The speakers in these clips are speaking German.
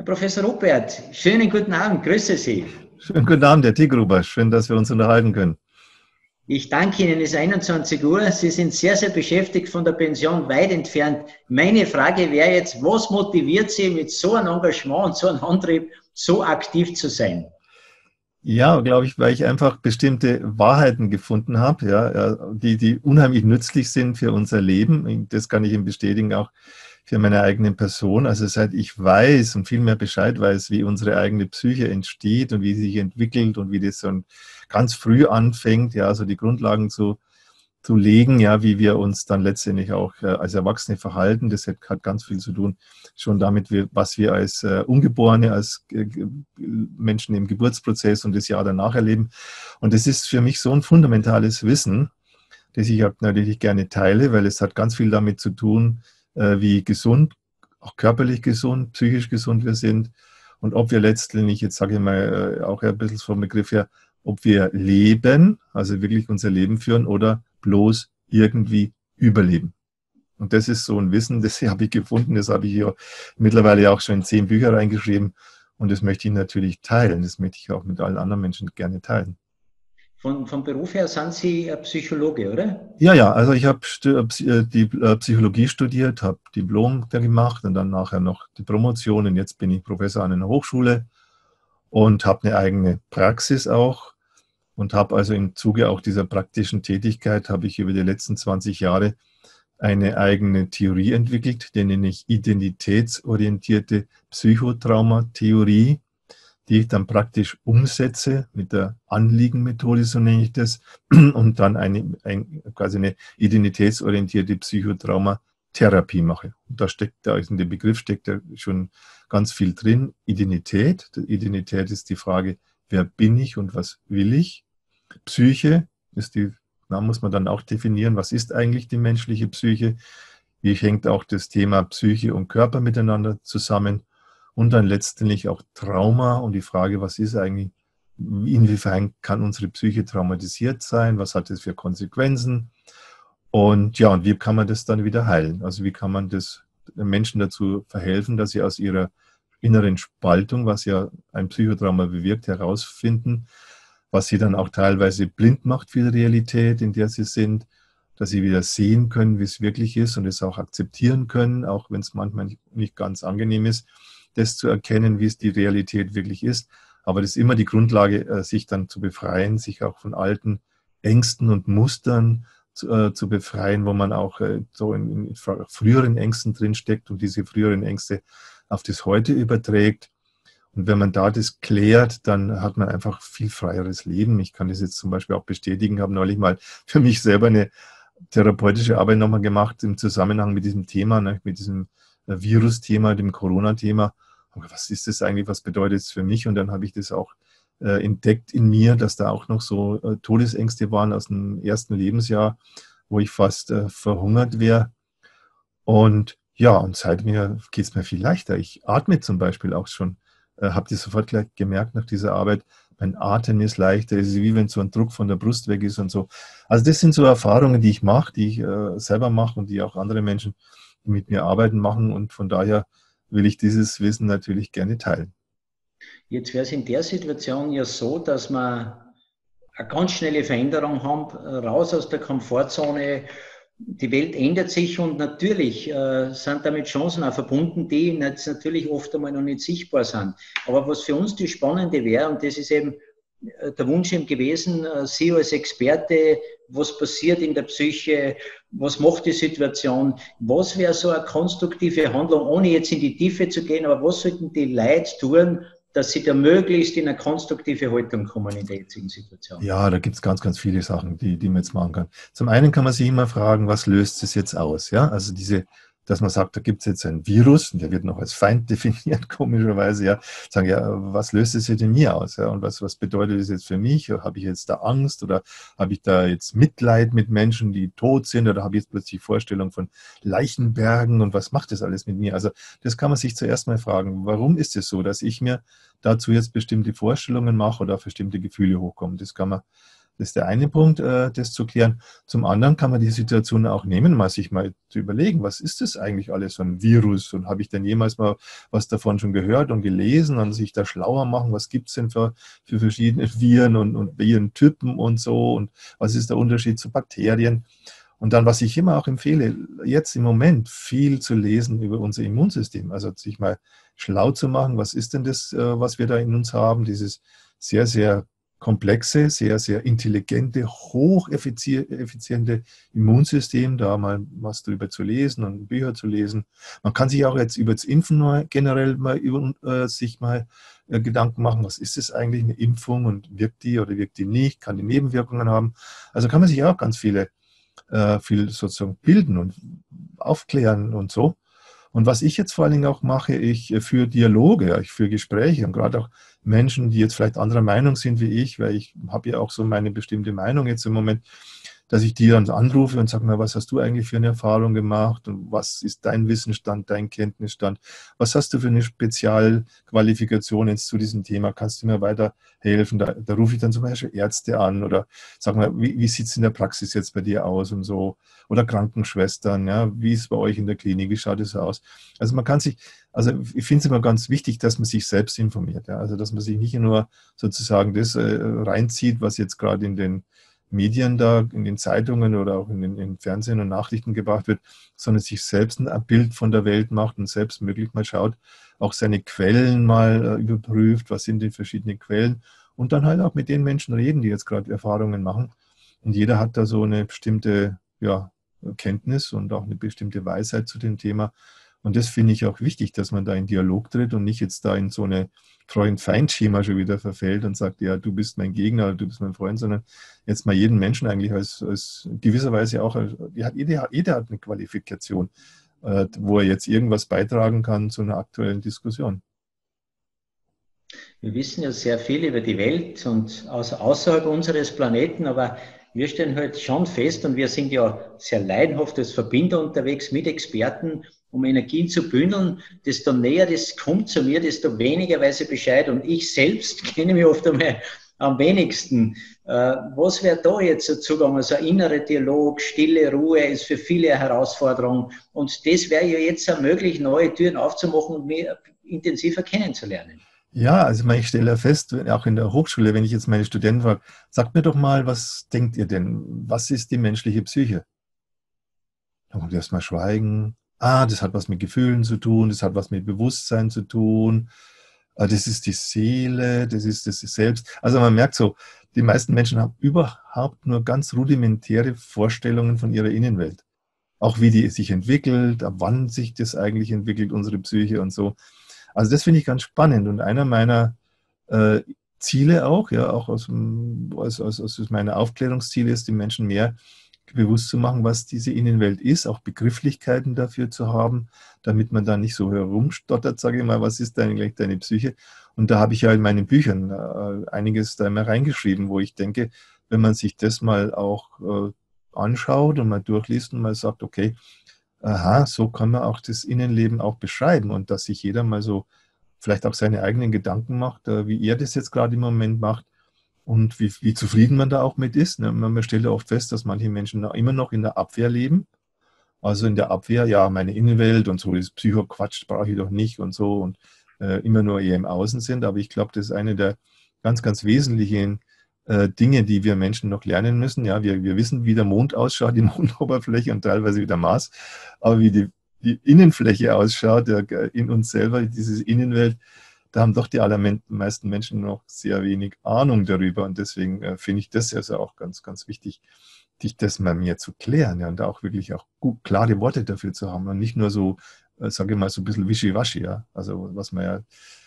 Herr Professor Rupert, schönen guten Abend, grüße Sie. Schönen guten Abend, Herr Tigruber, schön, dass wir uns unterhalten können. Ich danke Ihnen, es ist 21 Uhr. Sie sind sehr, sehr beschäftigt, von der Pension weit entfernt. Meine Frage wäre jetzt, was motiviert Sie mit so einem Engagement und so einem Antrieb, so aktiv zu sein? Ja, glaube ich, weil ich einfach bestimmte Wahrheiten gefunden habe, ja, die, die unheimlich nützlich sind für unser Leben. Das kann ich Ihnen bestätigen, auch für meine eigene Person. Also seit ich weiß und viel mehr Bescheid weiß, wie unsere eigene Psyche entsteht und wie sie sich entwickelt und wie das so ganz früh anfängt, ja, so die Grundlagen zu, zu legen, ja, wie wir uns dann letztendlich auch äh, als Erwachsene verhalten. Das hat, hat, ganz viel zu tun schon damit, was wir als äh, Ungeborene, als äh, Menschen im Geburtsprozess und das Jahr danach erleben. Und das ist für mich so ein fundamentales Wissen, das ich natürlich gerne teile, weil es hat ganz viel damit zu tun, äh, wie gesund, auch körperlich gesund, psychisch gesund wir sind und ob wir letztendlich, jetzt sage ich mal äh, auch ein bisschen vom Begriff her, ob wir leben, also wirklich unser Leben führen oder bloß irgendwie überleben. Und das ist so ein Wissen, das habe ich gefunden, das habe ich hier mittlerweile auch schon in zehn Bücher reingeschrieben und das möchte ich natürlich teilen, das möchte ich auch mit allen anderen Menschen gerne teilen. Von, vom Beruf her sind Sie Psychologe, oder? Ja, ja, also ich habe äh, die äh, Psychologie studiert, habe Diplom gemacht und dann nachher noch die Promotion und jetzt bin ich Professor an einer Hochschule und habe eine eigene Praxis auch und habe also im Zuge auch dieser praktischen Tätigkeit habe ich über die letzten 20 Jahre eine eigene Theorie entwickelt, die nenne ich identitätsorientierte Psychotraumatheorie die ich dann praktisch umsetze mit der Anliegenmethode, so nenne ich das, und dann eine, ein, quasi eine identitätsorientierte Psychotraumatherapie mache. Und da steckt, da in dem Begriff steckt da schon ganz viel drin. Identität. Identität ist die Frage, wer bin ich und was will ich? Psyche ist die, da muss man dann auch definieren, was ist eigentlich die menschliche Psyche? Wie hängt auch das Thema Psyche und Körper miteinander zusammen? Und dann letztendlich auch Trauma und die Frage, was ist eigentlich, inwiefern kann unsere Psyche traumatisiert sein, was hat das für Konsequenzen? Und ja, und wie kann man das dann wieder heilen? Also wie kann man das Menschen dazu verhelfen, dass sie aus ihrer inneren Spaltung, was ja ein Psychotrauma bewirkt, herausfinden, was sie dann auch teilweise blind macht für die Realität, in der sie sind, dass sie wieder sehen können, wie es wirklich ist und es auch akzeptieren können, auch wenn es manchmal nicht ganz angenehm ist das zu erkennen, wie es die Realität wirklich ist. Aber das ist immer die Grundlage, äh, sich dann zu befreien, sich auch von alten Ängsten und Mustern zu, äh, zu befreien, wo man auch äh, so in, in früheren Ängsten drinsteckt und diese früheren Ängste auf das Heute überträgt. Und wenn man da das klärt, dann hat man einfach viel freieres Leben. Ich kann das jetzt zum Beispiel auch bestätigen, habe neulich mal für mich selber eine therapeutische Arbeit nochmal gemacht im Zusammenhang mit diesem Thema, ne, mit diesem Virus-Thema, dem Corona-Thema. Was ist das eigentlich? Was bedeutet es für mich? Und dann habe ich das auch äh, entdeckt in mir, dass da auch noch so äh, Todesängste waren aus dem ersten Lebensjahr, wo ich fast äh, verhungert wäre. Und ja, und seit mir geht es mir viel leichter. Ich atme zum Beispiel auch schon, äh, habe das sofort gleich gemerkt nach dieser Arbeit. Mein Atem ist leichter, es ist wie wenn so ein Druck von der Brust weg ist und so. Also das sind so Erfahrungen, die ich mache, die ich äh, selber mache und die auch andere Menschen die mit mir arbeiten, machen. Und von daher will ich dieses Wissen natürlich gerne teilen. Jetzt wäre es in der Situation ja so, dass wir eine ganz schnelle Veränderung haben, raus aus der Komfortzone. Die Welt ändert sich und natürlich äh, sind damit Chancen auch verbunden, die jetzt natürlich oft einmal noch nicht sichtbar sind. Aber was für uns die Spannende wäre, und das ist eben äh, der Wunsch eben gewesen, äh, Sie als Experte, was passiert in der Psyche, was macht die Situation, was wäre so eine konstruktive Handlung, ohne jetzt in die Tiefe zu gehen, aber was sollten die Leute tun, dass sie da möglichst in eine konstruktive Haltung kommen in der jetzigen Situation? Ja, da gibt es ganz, ganz viele Sachen, die, die man jetzt machen kann. Zum einen kann man sich immer fragen, was löst es jetzt aus? Ja, also diese dass man sagt, da gibt es jetzt ein Virus, und der wird noch als Feind definiert, komischerweise, ja, sagen, ja, was löst es jetzt in mir aus? Ja, und was, was bedeutet das jetzt für mich? Habe ich jetzt da Angst oder habe ich da jetzt Mitleid mit Menschen, die tot sind oder habe ich jetzt plötzlich Vorstellung von Leichenbergen und was macht das alles mit mir? Also das kann man sich zuerst mal fragen, warum ist es so, dass ich mir dazu jetzt bestimmte Vorstellungen mache oder bestimmte Gefühle hochkommen? Das kann man Das ist der eine Punkt, äh, das zu klären. Zum anderen kann man die Situation auch nehmen, mal sich mal zu überlegen, was ist das eigentlich alles, so ein Virus? Und habe ich denn jemals mal was davon schon gehört und gelesen und sich da schlauer machen? Was gibt es denn für, für verschiedene Viren und, und Virentypen und so? Und was ist der Unterschied zu Bakterien? Und dann, was ich immer auch empfehle, jetzt im Moment viel zu lesen über unser Immunsystem, also sich mal schlau zu machen, was ist denn das, äh, was wir da in uns haben, dieses sehr, sehr komplexe, sehr, sehr intelligente, hocheffiziente Immunsystem, da mal was drüber zu lesen und Bücher zu lesen. Man kann sich auch jetzt über das Impfen generell mal über, äh, sich mal äh, Gedanken machen, was ist es eigentlich, eine Impfung und wirkt die oder wirkt die nicht, kann die Nebenwirkungen haben. Also kann man sich auch ganz viele, äh, viel sozusagen bilden und aufklären und so. Und was ich jetzt vor allen Dingen auch mache, ich äh, führe Dialoge, ich führe Gespräche und gerade auch Menschen, die jetzt vielleicht anderer Meinung sind wie ich, weil ich habe ja auch so meine bestimmte Meinung jetzt im Moment, dass ich die dann anrufe und sage, na, was hast du eigentlich für eine Erfahrung gemacht und was ist dein Wissensstand, dein Kenntnisstand? Was hast du für eine Spezialqualifikation jetzt zu diesem Thema? Kannst du mir weiterhelfen? Da, da rufe ich dann zum Beispiel Ärzte an oder sag mal, wie, wie sieht es in der Praxis jetzt bei dir aus und so? Oder Krankenschwestern, ja, wie ist es bei euch in der Klinik? Wie schaut es aus? Also man kann sich, also ich finde es immer ganz wichtig, dass man sich selbst informiert, ja, also dass man sich nicht nur sozusagen das äh, reinzieht, was jetzt gerade in den Medien da, in den Zeitungen oder auch in den, in Fernsehen und Nachrichten gebracht wird, sondern sich selbst ein Bild von der Welt macht und selbst möglich mal schaut, auch seine Quellen mal äh, überprüft, was sind die verschiedenen Quellen und dann halt auch mit den Menschen reden, die jetzt gerade Erfahrungen machen. Und jeder hat da so eine bestimmte ja, Kenntnis und auch eine bestimmte Weisheit zu dem Thema. Und das finde ich auch wichtig, dass man da in Dialog tritt und nicht jetzt da in so eine Freund-Feind-Schema schon wieder verfällt und sagt, ja, du bist mein Gegner du bist mein Freund, sondern jetzt mal jeden Menschen eigentlich als, als gewisserweise auch, jeder, jeder hat eine Qualifikation, äh, wo er jetzt irgendwas beitragen kann zu einer aktuellen Diskussion. Wir wissen ja sehr viel über die Welt und außerhalb unseres Planeten, aber wir stellen halt schon fest und wir sind ja sehr leidenhaft als Verbinder unterwegs mit Experten, um Energien zu bündeln, desto näher das kommt zu mir, desto weniger weiß ich Bescheid. Und ich selbst kenne mich oft einmal am wenigsten. Äh, was wäre da jetzt ein Zugang? Also ein innerer Dialog, stille Ruhe ist für viele eine Herausforderung. Und das wäre ja jetzt möglich, neue Türen aufzumachen und mich intensiver kennenzulernen. Ja, also ich stelle fest, auch in der Hochschule, wenn ich jetzt meine Studenten frage, sagt mir doch mal, was denkt ihr denn? Was ist die menschliche Psyche? Dann kommt erstmal Schweigen, ah, das hat was mit Gefühlen zu tun, das hat was mit Bewusstsein zu tun, ah, das ist die Seele, das ist das Selbst. Also man merkt so, die meisten Menschen haben überhaupt nur ganz rudimentäre Vorstellungen von ihrer Innenwelt. Auch wie die sich entwickelt, ab wann sich das eigentlich entwickelt, unsere Psyche und so. Also das finde ich ganz spannend und einer meiner äh, Ziele auch, ja, auch aus, aus, aus, aus meiner Aufklärungsziele ist, die Menschen mehr bewusst zu machen, was diese Innenwelt ist, auch Begrifflichkeiten dafür zu haben, damit man da nicht so herumstottert, sage ich mal, was ist eigentlich deine Psyche? Und da habe ich ja in meinen Büchern äh, einiges da immer reingeschrieben, wo ich denke, wenn man sich das mal auch äh, anschaut und mal durchliest und mal sagt, okay, aha, so kann man auch das Innenleben auch beschreiben und dass sich jeder mal so vielleicht auch seine eigenen Gedanken macht, äh, wie er das jetzt gerade im Moment macht und wie, wie zufrieden man da auch mit ist. Ne? Man stellt ja oft fest, dass manche Menschen immer noch in der Abwehr leben. Also in der Abwehr, ja, meine Innenwelt und so, das Psycho-Quatsch brauche ich doch nicht und so und äh, immer nur eher im Außen sind. Aber ich glaube, das ist eine der ganz, ganz wesentlichen äh, Dinge, die wir Menschen noch lernen müssen. Ja, wir, wir wissen, wie der Mond ausschaut, die Mondoberfläche und teilweise wie der Mars. Aber wie die, die Innenfläche ausschaut, ja, in uns selber, diese Innenwelt, da haben doch die allermeisten Menschen noch sehr wenig Ahnung darüber. Und deswegen äh, finde ich das also auch ganz, ganz wichtig, dich das mal mir zu klären ja, und da auch wirklich auch gut, klare Worte dafür zu haben und nicht nur so, äh, sage ich mal, so ein bisschen wischiwaschi, ja. Also was man ja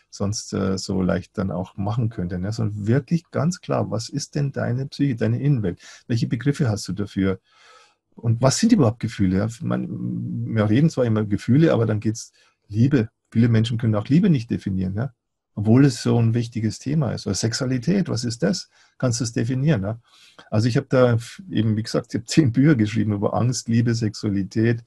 sonst äh, so leicht dann auch machen könnte. Ne? Sondern wirklich ganz klar, was ist denn deine Psyche, deine Innenwelt? Welche Begriffe hast du dafür? Und was sind überhaupt Gefühle? Ja? Man, wir reden zwar immer Gefühle, aber dann geht es Liebe, Viele Menschen können auch Liebe nicht definieren, ja? obwohl es so ein wichtiges Thema ist. Oder Sexualität, was ist das? Kannst du es definieren? Ja? Also ich habe da eben, wie gesagt, ich habe zehn Bücher geschrieben über Angst, Liebe, Sexualität,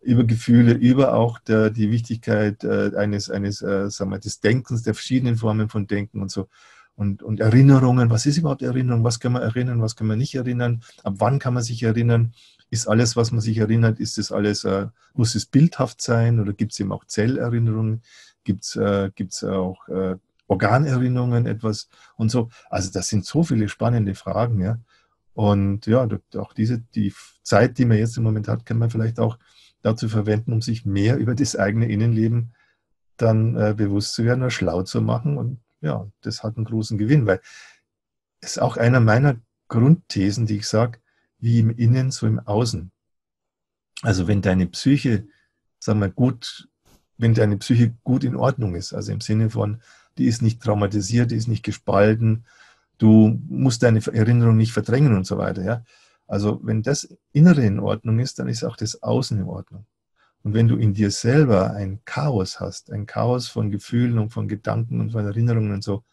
über Gefühle, über auch der, die Wichtigkeit äh, eines, eines äh, sagen wir, des Denkens, der verschiedenen Formen von Denken und so. und, und Erinnerungen. Was ist überhaupt Erinnerung? Was kann man erinnern? Was kann man nicht erinnern? Ab wann kann man sich erinnern? Ist alles, was man sich erinnert, ist das alles, äh, muss es bildhaft sein oder gibt es eben auch Zellerinnerungen? Gibt es äh, gibt's auch äh, Organerinnerungen etwas und so? Also das sind so viele spannende Fragen, ja. Und ja, auch diese, die Zeit, die man jetzt im Moment hat, kann man vielleicht auch dazu verwenden, um sich mehr über das eigene Innenleben dann äh, bewusst zu werden oder schlau zu machen. Und ja, das hat einen großen Gewinn, weil es ist auch einer meiner Grundthesen, die ich sage, wie im Innen, so im Außen. Also wenn deine Psyche, sagen wir gut, wenn deine Psyche gut in Ordnung ist, also im Sinne von, die ist nicht traumatisiert, die ist nicht gespalten, du musst deine Erinnerung nicht verdrängen und so weiter. Ja? Also wenn das Innere in Ordnung ist, dann ist auch das Außen in Ordnung. Und wenn du in dir selber ein Chaos hast, ein Chaos von Gefühlen und von Gedanken und von Erinnerungen und so,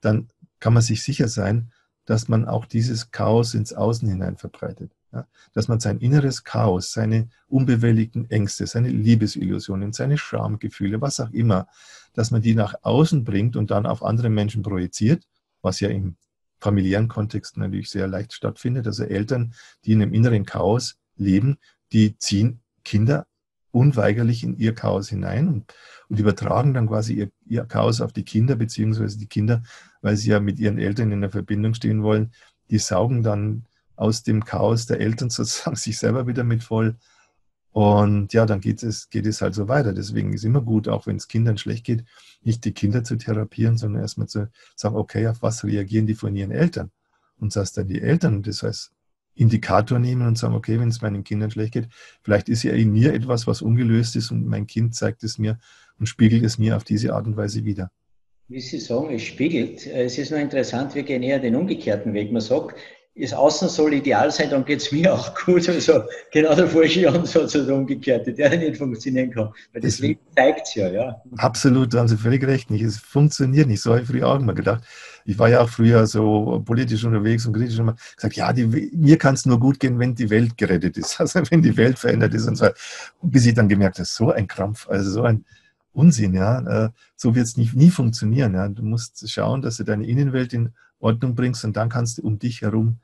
dann kann man sich sicher sein, dass man auch dieses Chaos ins Außen hinein verbreitet. Ja? Dass man sein inneres Chaos, seine unbewältigten Ängste, seine Liebesillusionen, seine Schamgefühle, was auch immer, dass man die nach außen bringt und dann auf andere Menschen projiziert, was ja im familiären Kontext natürlich sehr leicht stattfindet. Also Eltern, die in einem inneren Chaos leben, die ziehen Kinder unweigerlich in ihr Chaos hinein und, und übertragen dann quasi ihr, ihr, Chaos auf die Kinder, beziehungsweise die Kinder, weil sie ja mit ihren Eltern in einer Verbindung stehen wollen, die saugen dann aus dem Chaos der Eltern sozusagen sich selber wieder mit voll. Und ja, dann geht es, geht es halt so weiter. Deswegen ist immer gut, auch wenn es Kindern schlecht geht, nicht die Kinder zu therapieren, sondern erstmal zu sagen, okay, auf was reagieren die von ihren Eltern? Und das dann die Eltern, das heißt, Indikator nehmen und sagen, okay, wenn es meinen Kindern schlecht geht, vielleicht ist ja in mir etwas, was ungelöst ist und mein Kind zeigt es mir und spiegelt es mir auf diese Art und Weise wieder. Wie Sie sagen, es spiegelt. Es ist nur interessant, wir gehen eher den umgekehrten Weg. Man sagt, das Außen soll ideal sein, dann geht es mir auch gut. Also genau der falsche Ansatz oder der umgekehrte, der nicht funktionieren kann. Weil das, das Leben zeigt es ja, ja. Absolut, da haben Sie völlig recht. Nicht. Es funktioniert nicht. So habe ich früher auch immer gedacht. Ich war ja auch früher so politisch unterwegs und kritisch immer gesagt, ja, die, mir kann es nur gut gehen, wenn die Welt gerettet ist. Also wenn die Welt verändert ist und so. Und bis ich dann gemerkt habe, so ein Krampf, also so ein Unsinn, ja. Äh, so wird es nie, nie funktionieren. Ja. Du musst schauen, dass du deine Innenwelt in Ordnung bringst und dann kannst du um dich herum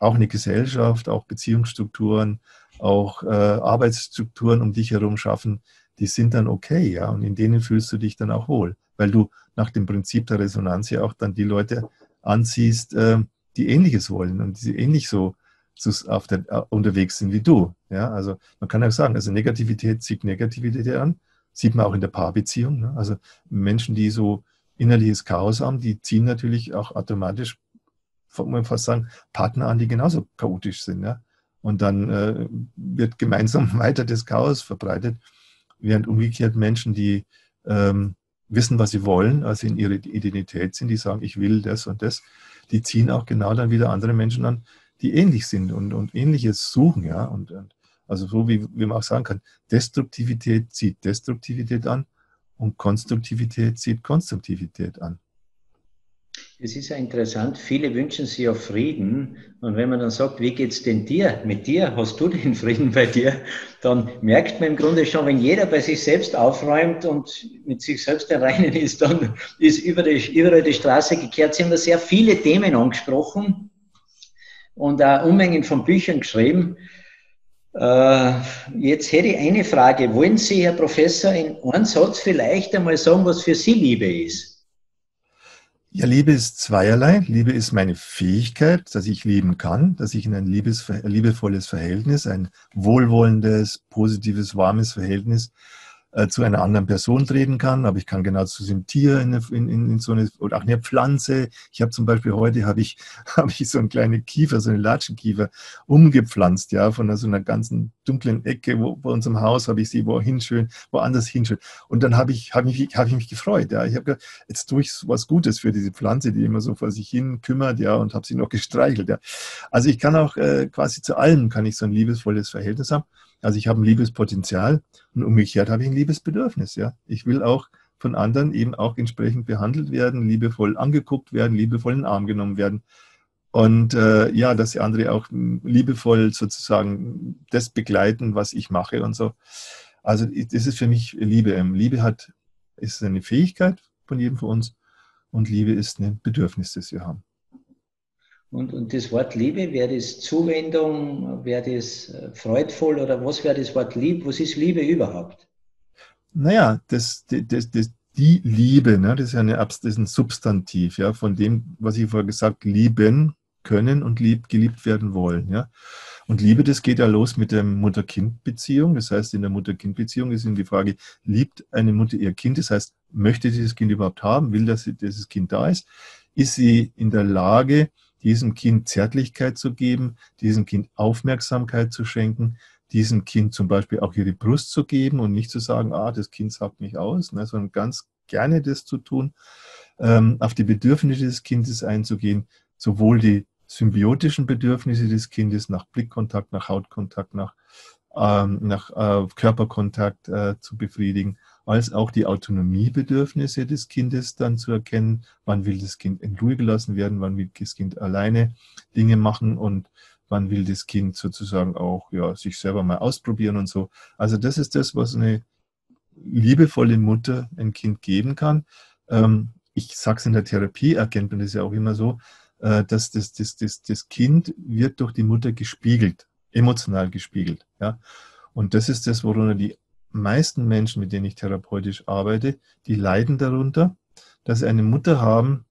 auch eine Gesellschaft, auch Beziehungsstrukturen, auch äh, Arbeitsstrukturen um dich herum schaffen, die sind dann okay, ja, und in denen fühlst du dich dann auch wohl, weil du nach dem Prinzip der Resonanz ja auch dann die Leute anziehst, äh, die Ähnliches wollen und die ähnlich so, so auf der, uh, unterwegs sind wie du. Ja, also man kann auch sagen, also Negativität zieht Negativität an, sieht man auch in der Paarbeziehung. Ne? Also Menschen, die so innerliches Chaos haben, die ziehen natürlich auch automatisch, muss man fast sagen, Partner an, die genauso chaotisch sind. Ja? Und dann äh, wird gemeinsam weiter das Chaos verbreitet, während umgekehrt Menschen, die ähm, wissen, was sie wollen, also in ihrer Identität sind, die sagen, ich will das und das, die ziehen auch genau dann wieder andere Menschen an, die ähnlich sind und, und ähnliches suchen, ja. Und, und also so wie, wie man auch sagen kann, Destruktivität zieht Destruktivität an und Konstruktivität zieht Konstruktivität an. Es ist ja interessant, viele wünschen sich ja Frieden. Und wenn man dann sagt, wie geht's denn dir? Mit dir hast du den Frieden bei dir? Dann merkt man im Grunde schon, wenn jeder bei sich selbst aufräumt und mit sich selbst der Reinen ist, dann ist über die, überall die Straße gekehrt. Sie haben da sehr viele Themen angesprochen und auch Unmengen von Büchern geschrieben. Äh, jetzt hätte ich eine Frage. Wollen Sie, Herr Professor, in einem Satz vielleicht einmal sagen, was für Sie Liebe ist? Ja, Liebe ist zweierlei. Liebe ist meine Fähigkeit, dass ich lieben kann, dass ich in ein liebes, liebevolles Verhältnis, ein wohlwollendes, positives, warmes Verhältnis äh, zu einer anderen Person treten kann, aber ich kann genau zu diesem Tier in, in, in so eine, oder auch eine Pflanze. Ich habe zum Beispiel heute habe ich, habe ich so einen kleinen Kiefer, so einen Latschenkiefer umgepflanzt, ja, von so einer ganzen dunklen Ecke wo, bei unserem Haus habe ich sie wohin schön, woanders hinschön. Und dann habe ich, habe mich, habe ich mich gefreut, ja. Ich habe gedacht, jetzt tue ich was Gutes für diese Pflanze, die immer so vor sich hin kümmert, ja, und habe sie noch gestreichelt, ja. Also ich kann auch äh, quasi zu allem kann ich so ein liebesvolles Verhältnis haben. Also ich habe ein Liebespotenzial und umgekehrt habe ich ein Liebesbedürfnis. Ja? Ich will auch von anderen eben auch entsprechend behandelt werden, liebevoll angeguckt werden, liebevoll in den Arm genommen werden. Und äh, ja, dass die andere auch liebevoll sozusagen das begleiten, was ich mache und so. Also das ist für mich Liebe. Liebe hat, ist eine Fähigkeit von jedem von uns. und Liebe ist ein Bedürfnis, das wir haben. Und, und das Wort Liebe, wäre das Zuwendung, wäre das äh, freudvoll oder was wäre das Wort Liebe? Was ist Liebe überhaupt? Naja, das, das, das, die Liebe, ne, das ist ja eine, das ist ein Substantiv, ja, von dem, was ich vorher gesagt lieben können und lieb, geliebt werden wollen, ja. Und Liebe, das geht ja los mit der Mutter-Kind-Beziehung. Das heißt, in der Mutter-Kind-Beziehung ist die Frage, liebt eine Mutter ihr Kind? Das heißt, möchte dieses Kind überhaupt haben? Will, dass dieses Kind da ist? Ist sie in der Lage, diesem Kind Zärtlichkeit zu geben, diesem Kind Aufmerksamkeit zu schenken, diesem Kind zum Beispiel auch ihre Brust zu geben und nicht zu sagen, ah, das Kind sagt mich aus, ne, sondern ganz gerne das zu tun, ähm, auf die Bedürfnisse des Kindes einzugehen, sowohl die symbiotischen Bedürfnisse des Kindes nach Blickkontakt, nach Hautkontakt, nach, ähm, nach äh, Körperkontakt äh, zu befriedigen, als auch die Autonomiebedürfnisse des Kindes dann zu erkennen, wann will das Kind in Ruhe gelassen werden, wann will das Kind alleine Dinge machen und wann will das Kind sozusagen auch ja, sich selber mal ausprobieren und so. Also das ist das, was eine liebevolle Mutter ein Kind geben kann. Ähm, ich sage es in der Therapie, erkennt man das ja auch immer so, äh, dass das, das, das, das Kind wird durch die Mutter gespiegelt, emotional gespiegelt. Ja? Und das ist das, worunter die meisten Menschen, mit denen ich therapeutisch arbeite, die leiden darunter, dass sie eine Mutter haben,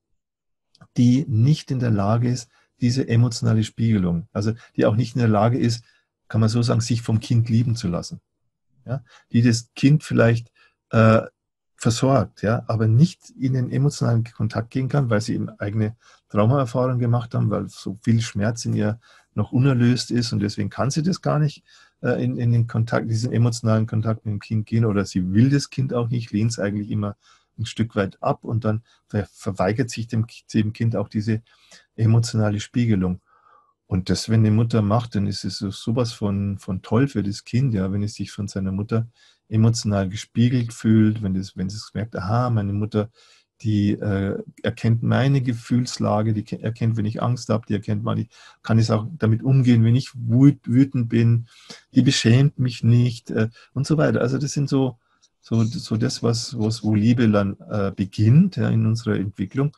die nicht in der Lage ist, diese emotionale Spiegelung, also die auch nicht in der Lage ist, kann man so sagen, sich vom Kind lieben zu lassen. Ja? Die das Kind vielleicht äh, versorgt, ja, aber nicht in den emotionalen Kontakt gehen kann, weil sie eben eigene Traumaerfahrungen gemacht haben, weil so viel Schmerz in ihr noch unerlöst ist und deswegen kann sie das gar nicht äh, in, in den Kontakt, diesen emotionalen Kontakt mit dem Kind gehen oder sie will das Kind auch nicht, lehnt es eigentlich immer ein Stück weit ab und dann ver verweigert sich dem, dem Kind auch diese emotionale Spiegelung. Und das, wenn die Mutter macht, dann ist es sowas von, von toll für das Kind, ja, wenn es sich von seiner Mutter emotional gespiegelt fühlt, wenn es, wenn es merkt, aha, meine Mutter die äh, erkennt meine Gefühlslage, die erkennt, wenn ich Angst habe, die erkennt, wann ich kann ich auch damit umgehen, wenn ich wütend bin, die beschämt mich nicht äh, und so weiter. Also das sind so, so, so das, was, was wo Liebe dann äh, beginnt ja, in unserer Entwicklung.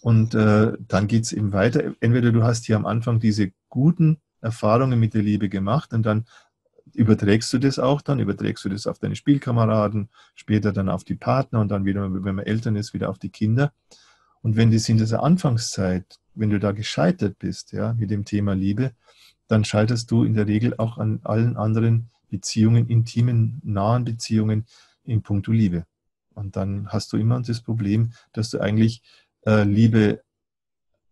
Und äh, dann geht es eben weiter. Entweder du hast hier am Anfang diese guten Erfahrungen mit der Liebe gemacht und dann überträgst du das auch dann, überträgst du das auf deine Spielkameraden, später dann auf die Partner und dann wieder, wenn man Eltern ist, wieder auf die Kinder. Und wenn das in dieser Anfangszeit, wenn du da gescheitert bist, ja, mit dem Thema Liebe, dann scheiterst du in der Regel auch an allen anderen Beziehungen, intimen, nahen Beziehungen in puncto Liebe. Und dann hast du immer das Problem, dass du eigentlich äh, Liebe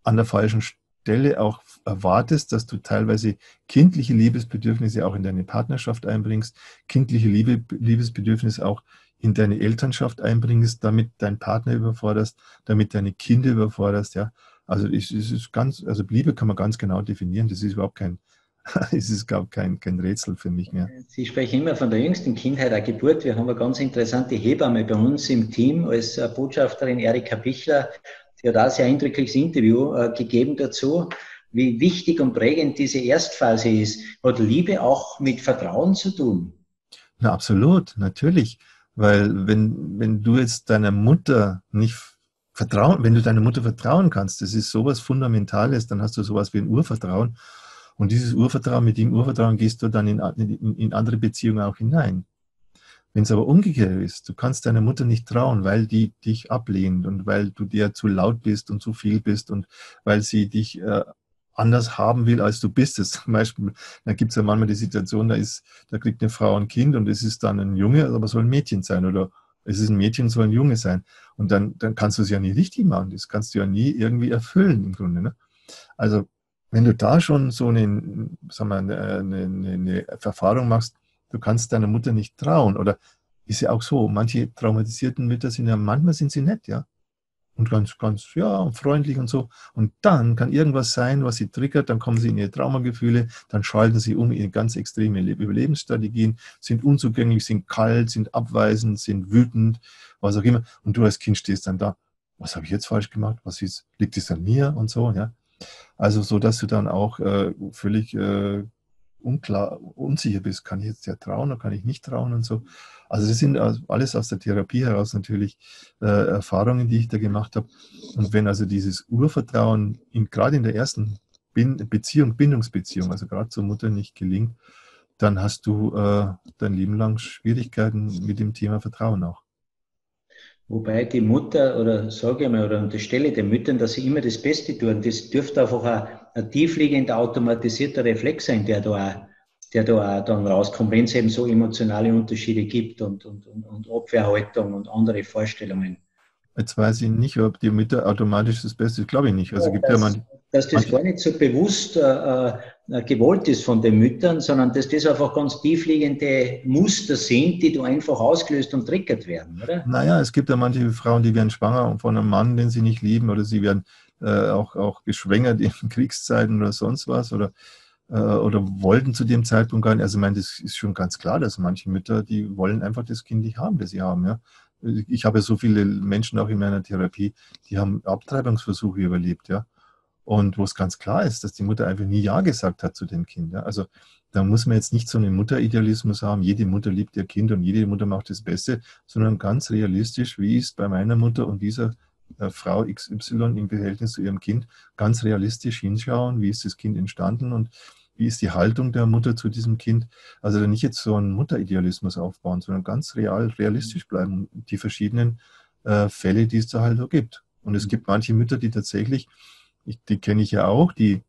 an der falschen Stelle auch erwartest, dass du teilweise kindliche Liebesbedürfnisse auch in deine Partnerschaft einbringst, kindliche Liebe, Liebesbedürfnisse auch in deine Elternschaft einbringst, damit dein Partner überforderst, damit deine Kinder überforderst, ja. Also es ist ganz, also Liebe kann man ganz genau definieren. Das ist überhaupt kein, es ist überhaupt kein, kein Rätsel für mich mehr. Sie sprechen immer von der jüngsten Kindheit, der Geburt. Wir haben eine ganz interessante Hebamme bei uns im Team als Botschafterin Erika Bichler, auch ein sehr eindrückliches Interview äh, gegeben dazu, wie wichtig und prägend diese Erstphase ist. Hat Liebe auch mit Vertrauen zu tun? Na, absolut, natürlich. Weil wenn, wenn du jetzt deiner Mutter nicht vertrauen, wenn du deiner Mutter vertrauen kannst, das ist sowas Fundamentales, dann hast du sowas wie ein Urvertrauen. Und dieses Urvertrauen, mit dem Urvertrauen gehst du dann in, in, in andere Beziehungen auch hinein. Wenn es aber umgekehrt ist, du kannst deiner Mutter nicht trauen, weil die dich ablehnt und weil du dir zu laut bist und zu viel bist und weil sie dich äh, anders haben will, als du bist. Das zum Beispiel, da gibt es ja manchmal die Situation, da ist, da kriegt eine Frau ein Kind und es ist dann ein Junge, aber soll ein Mädchen sein oder es ist ein Mädchen, soll ein Junge sein. Und dann, dann kannst du es ja nie richtig machen. Das kannst du ja nie irgendwie erfüllen im Grunde. Ne? Also wenn du da schon so eine, sagen wir, eine, eine, eine Erfahrung machst, du kannst deiner Mutter nicht trauen. Oder ist ja auch so, manche traumatisierten Mütter sind ja, manchmal sind sie nett, ja. Und ganz, ganz, ja, freundlich und so. Und dann kann irgendwas sein, was sie triggert, dann kommen sie in ihre Traumagefühle, dann schalten sie um in ganz extreme Überlebensstrategien, sind unzugänglich, sind kalt, sind abweisend, sind wütend, was auch immer. Und du als Kind stehst dann da, was habe ich jetzt falsch gemacht? Was ist, liegt es an mir und so, ja. Also so, dass du dann auch äh, völlig äh, unklar, unsicher bist, kann ich jetzt ja trauen oder kann ich nicht trauen und so. Also das sind alles aus der Therapie heraus natürlich äh, Erfahrungen, die ich da gemacht habe. Und wenn also dieses Urvertrauen in, gerade in der ersten Beziehung, Bindungsbeziehung, also gerade zur Mutter nicht gelingt, dann hast du äh, dein Leben lang Schwierigkeiten mit dem Thema Vertrauen auch. Wobei die Mutter, oder sage ich mal, oder unterstelle den Müttern, dass sie immer das Beste tun. Das dürfte einfach ein, ein tiefliegender, automatisierter Reflex sein, der da auch, der da auch dann rauskommt, wenn es eben so emotionale Unterschiede gibt und, und, und, und Abwehrhaltung und andere Vorstellungen. Jetzt weiß ich nicht, ob die Mütter automatisch das Beste, glaube ich nicht. Also ja, gibt das, ja man, dass das gar nicht so bewusst äh, äh, gewollt ist von den Müttern, sondern dass das einfach ganz tiefliegende Muster sind, die da einfach ausgelöst und triggert werden, oder? Naja, es gibt ja manche Frauen, die werden schwanger von einem Mann, den sie nicht lieben, oder sie werden äh, auch, auch geschwängert in Kriegszeiten oder sonst was, oder, äh, oder wollten zu dem Zeitpunkt gar nicht. Also ich meine, das ist schon ganz klar, dass manche Mütter, die wollen einfach das Kind nicht haben, das sie haben, ja ich habe so viele Menschen auch in meiner Therapie, die haben Abtreibungsversuche überlebt, ja. Und wo es ganz klar ist, dass die Mutter einfach nie Ja gesagt hat zu dem Kind. Ja? Also da muss man jetzt nicht so einen Mutteridealismus haben, jede Mutter liebt ihr Kind und jede Mutter macht das Beste, sondern ganz realistisch, wie ist bei meiner Mutter und dieser äh, Frau XY im Verhältnis zu ihrem Kind, ganz realistisch hinschauen, wie ist das Kind entstanden und wie ist die Haltung der Mutter zu diesem Kind. Also nicht jetzt so einen Mutteridealismus aufbauen, sondern ganz real, realistisch bleiben, die verschiedenen äh, Fälle, die es da halt so gibt. Und es gibt manche Mütter, die tatsächlich die kenne ich ja auch, die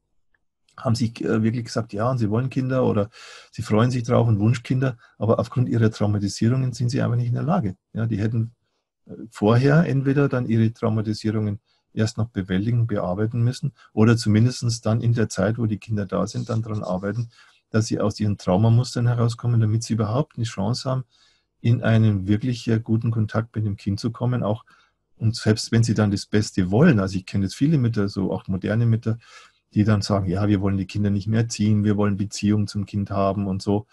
haben sich äh, wirklich gesagt, ja, und sie wollen Kinder oder sie freuen sich drauf und Wunschkinder, aber aufgrund ihrer Traumatisierungen sind sie einfach nicht in der Lage. Ja, die hätten äh, vorher entweder dann ihre Traumatisierungen erst noch bewältigen, bearbeiten müssen oder zumindest dann in der Zeit, wo die Kinder da sind, dann daran arbeiten, dass sie aus ihren Traumamustern herauskommen, damit sie überhaupt eine Chance haben, in einen wirklich guten Kontakt mit dem Kind zu kommen, auch und selbst wenn sie dann das Beste wollen, also ich kenne jetzt viele Mütter, so auch moderne Mütter, die dann sagen, ja, wir wollen die Kinder nicht mehr ziehen, wir wollen Beziehung zum Kind haben und so.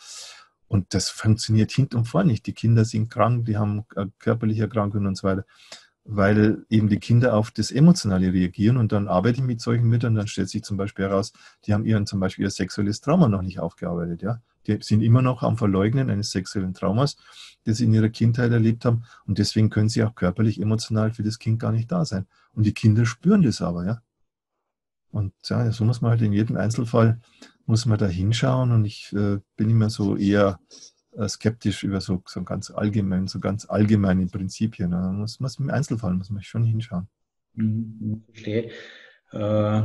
Und das funktioniert hinten und vorne nicht. Die Kinder sind krank, die haben äh, körperliche Erkrankungen und so weiter, weil eben die Kinder auf das Emotionale reagieren. Und dann arbeite ich mit solchen Müttern, dann stellt sich zum Beispiel heraus, die haben ihren zum Beispiel ihr sexuelles Trauma noch nicht aufgearbeitet. Ja? Die sind immer noch am Verleugnen eines sexuellen Traumas, das sie in ihrer Kindheit erlebt haben. Und deswegen können sie auch körperlich, emotional für das Kind gar nicht da sein. Und die Kinder spüren das aber, ja. Und ja, so muss man halt in jedem Einzelfall, muss man da hinschauen. Und ich äh, bin immer so eher äh, skeptisch über so, so ganz allgemein, so ganz allgemeine Prinzipien. Da muss man im Einzelfall muss man schon hinschauen. Mhm, verstehe. Äh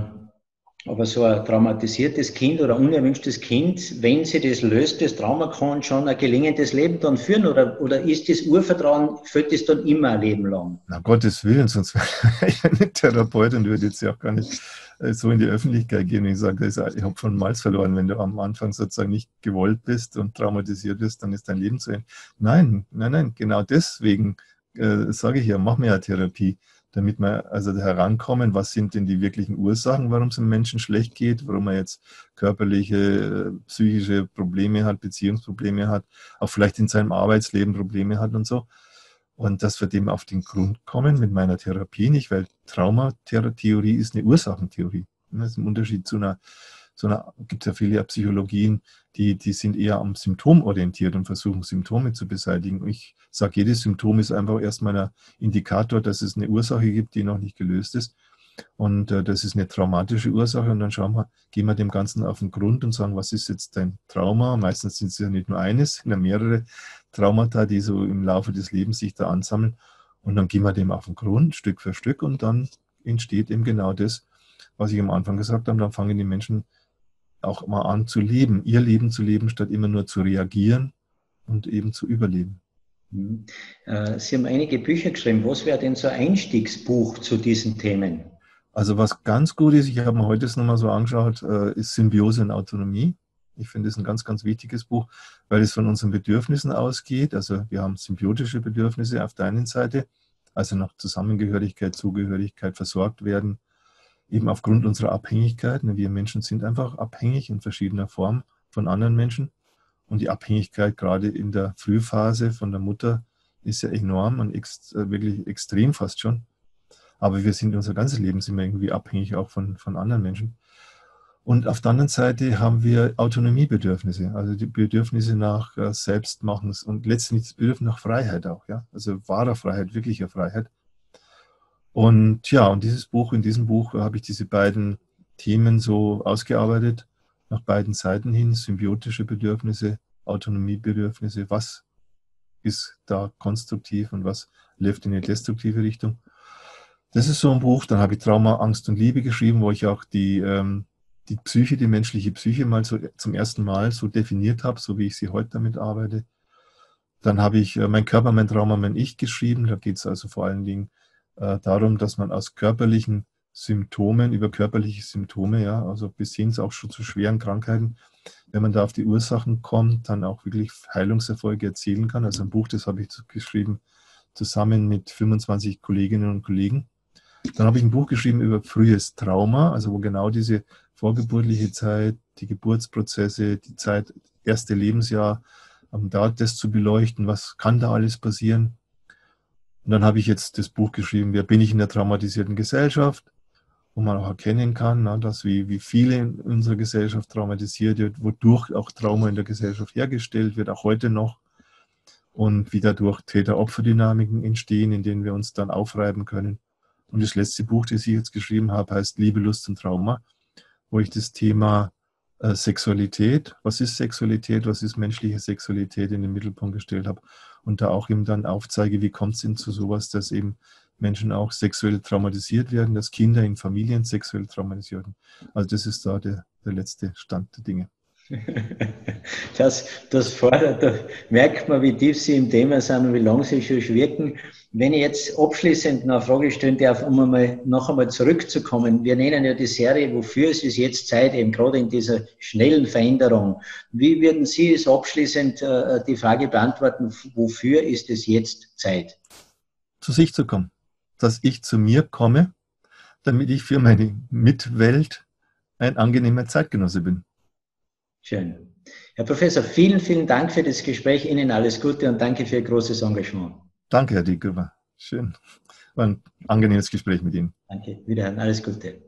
aber so ein traumatisiertes Kind oder unerwünschtes Kind, wenn sie das löst, das Trauma kann schon ein gelingendes Leben dann führen oder, oder ist das Urvertrauen, fällt das dann immer ein Leben lang? Na Gottes Willen, sonst wäre ich ja nicht Therapeut und würde jetzt ja auch gar nicht äh, so in die Öffentlichkeit gehen und ich sage, ich habe von Malz verloren. Wenn du am Anfang sozusagen nicht gewollt bist und traumatisiert bist, dann ist dein Leben zu Ende. Nein, nein, nein, genau deswegen äh, sage ich ja, mach mir ja Therapie damit wir also herankommen, was sind denn die wirklichen Ursachen, warum es einem Menschen schlecht geht, warum er jetzt körperliche, psychische Probleme hat, Beziehungsprobleme hat, auch vielleicht in seinem Arbeitsleben Probleme hat und so. Und dass wir dem auf den Grund kommen mit meiner Therapie nicht, weil Traumatheorie ist eine Ursachentheorie. Das ist ein Unterschied zu einer sondern gibt ja viele Psychologien, die, die sind eher am Symptom orientiert und versuchen Symptome zu beseitigen. Ich sage, jedes Symptom ist einfach erstmal ein Indikator, dass es eine Ursache gibt, die noch nicht gelöst ist. Und äh, das ist eine traumatische Ursache. Und dann schauen wir, gehen wir dem Ganzen auf den Grund und sagen, was ist jetzt dein Trauma? Meistens sind es ja nicht nur eines, ja mehrere Traumata, die so im Laufe des Lebens sich da ansammeln. Und dann gehen wir dem auf den Grund, Stück für Stück. Und dann entsteht eben genau das, was ich am Anfang gesagt habe. Dann fangen die Menschen auch mal an zu leben, ihr Leben zu leben, statt immer nur zu reagieren und eben zu überleben. Mhm. Äh, Sie haben einige Bücher geschrieben. Was wäre denn so ein Einstiegsbuch zu diesen Themen? Also was ganz gut ist, ich habe mir heute das nochmal so angeschaut, äh, ist Symbiose und Autonomie. Ich finde es ein ganz, ganz wichtiges Buch, weil es von unseren Bedürfnissen ausgeht. Also wir haben symbiotische Bedürfnisse auf der einen Seite, also nach Zusammengehörigkeit, Zugehörigkeit, versorgt werden, eben aufgrund unserer Abhängigkeit. Ne, wir Menschen sind einfach abhängig in verschiedener Form von anderen Menschen. Und die Abhängigkeit gerade in der Frühphase von der Mutter ist ja enorm und ex äh, wirklich extrem fast schon. Aber wir sind unser ganzes Leben sind wir irgendwie abhängig auch von, von anderen Menschen. Und auf der anderen Seite haben wir Autonomiebedürfnisse, also die Bedürfnisse nach äh, Selbstmachens und letztendlich das Bedürfnis nach Freiheit auch, ja. Also wahrer Freiheit, wirklicher Freiheit. Und ja, und dieses Buch, in diesem Buch habe ich diese beiden Themen so ausgearbeitet, nach beiden Seiten hin, symbiotische Bedürfnisse, Autonomiebedürfnisse, was ist da konstruktiv und was läuft in eine destruktive Richtung. Das ist so ein Buch. Dann habe ich Trauma, Angst und Liebe geschrieben, wo ich auch die, ähm, die Psyche, die menschliche Psyche mal so zum ersten Mal so definiert habe, so wie ich sie heute damit arbeite. Dann habe ich äh, Mein Körper, mein Trauma, mein Ich geschrieben. Da geht es also vor allen Dingen äh, darum, dass man aus körperlichen Symptomen, über körperliche Symptome, ja, also bis hin auch schon zu schweren Krankheiten, wenn man da auf die Ursachen kommt, dann auch wirklich Heilungserfolge erzielen kann. Also ein Buch, das habe ich geschrieben zusammen mit 25 Kolleginnen und Kollegen. Dann habe ich ein Buch geschrieben über frühes Trauma, also wo genau diese vorgeburtliche Zeit, die Geburtsprozesse, die Zeit, erste Lebensjahr, um da das zu beleuchten, was kann da alles passieren. Und dann habe ich jetzt das Buch geschrieben, Wer bin ich in der traumatisierten Gesellschaft? wo man auch erkennen kann, na, dass wie, wie viele in unserer Gesellschaft traumatisiert wird, wodurch auch Trauma in der Gesellschaft hergestellt wird, auch heute noch. Und wie dadurch Täter-Opfer-Dynamiken entstehen, in denen wir uns dann aufreiben können. Und das letzte Buch, das ich jetzt geschrieben habe, heißt Liebe, Lust und Trauma, wo ich das Thema äh, Sexualität, was ist Sexualität, was ist menschliche Sexualität in den Mittelpunkt gestellt habe und da auch eben dann aufzeige, wie kommt es denn zu sowas, dass eben Menschen auch sexuell traumatisiert werden, dass Kinder in Familien sexuell traumatisiert werden. Also das ist da der, der letzte Stand der Dinge. Das, das fordert, da merkt man, wie tief Sie im Thema sind und wie lange Sie schon wirken. Wenn ich jetzt abschließend eine Frage stellen darf, um einmal, noch einmal zurückzukommen. Wir nennen ja die Serie, wofür ist es jetzt Zeit, eben gerade in dieser schnellen Veränderung. Wie würden Sie es abschließend äh, die Frage beantworten, wofür ist es jetzt Zeit? Zu sich zu kommen dass ich zu mir komme, damit ich für meine Mitwelt ein angenehmer Zeitgenosse bin. Schön. Herr Professor, vielen, vielen Dank für das Gespräch. Ihnen alles Gute und danke für Ihr großes Engagement. Danke, Herr Dickover. Schön. War ein angenehmes Gespräch mit Ihnen. Danke. Wiederhören. Alles Gute.